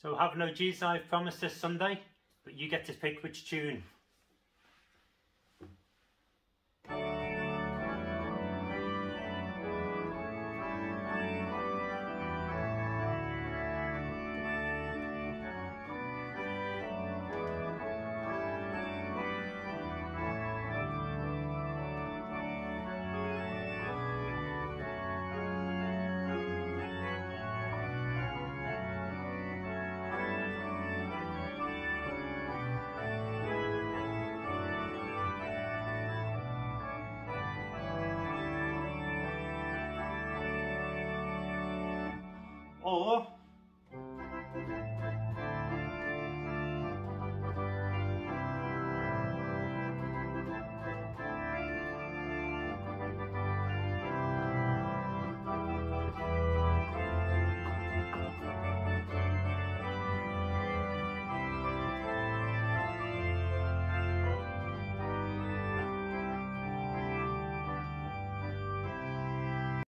So have no G's I've promised this Sunday, but you get to pick which tune. 老